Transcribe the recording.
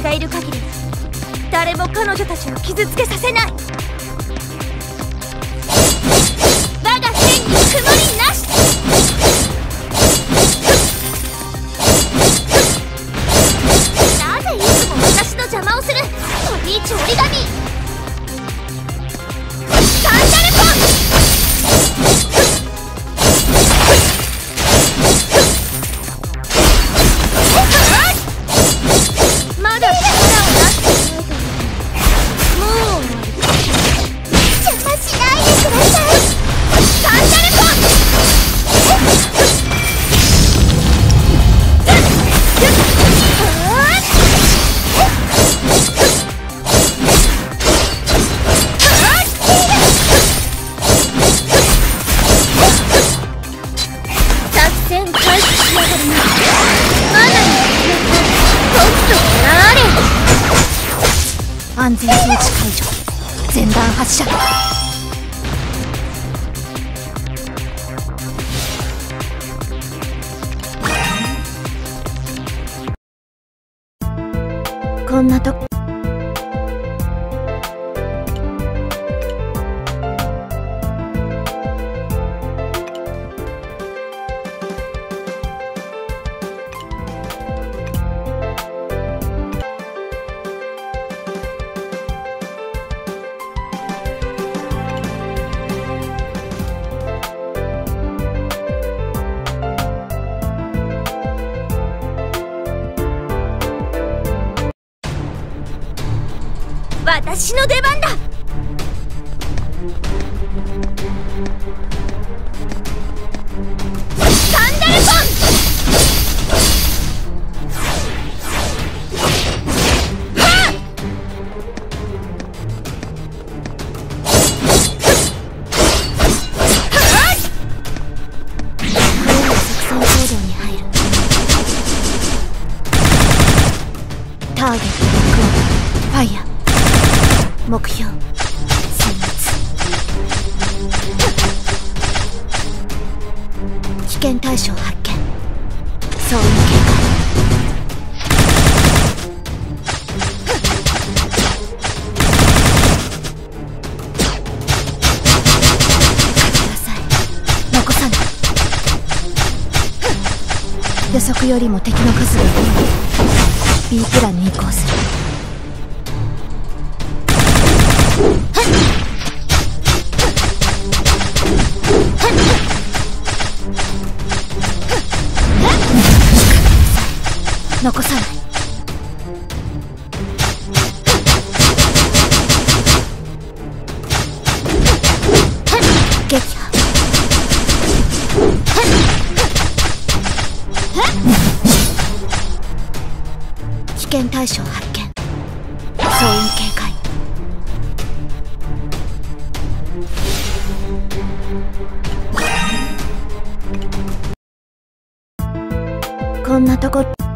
私がいる限り誰も彼女たちを傷つけさせない。我が天に曇りなし。安全装置解除。全弾発射。こんなとこ。私の出番だ。サンダルポンターゲットのクロファイヤー目標。殲滅危険対象発見。総員警戒。残さない。予測よりも敵の数が多い。B プランに移行する。残さない。危険対象発見。総員警戒。こんなとこ。